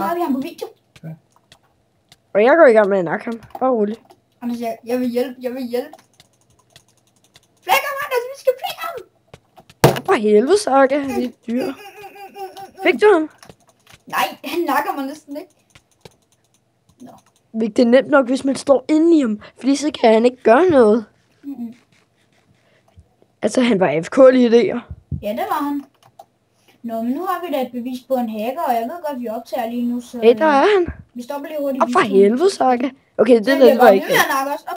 Nu har vi ham på video. Og jeg går i gang med at nakke ham. Bare rolig. Anders, jeg, jeg vil hjælpe, jeg vil hjælpe. Flæk ham, Anders, vi skal flække ham. For helvede, Sakke. Det er dyr. Fik du ham? Nej, han nakker mig næsten ikke. Det er nemt nok, hvis man står inde i ham. Fordi så kan han ikke gøre noget. Mm-mm. Altså, han var AFK lige der. Ja, det var han. Nå, men nu har vi da et bevis på en hacker, og jeg ved godt, vi optager lige nu, så Hey, der er han. vi stopper lige hurtigt. Og for helvede, Sakke. Okay, det det jeg var ikke. nu,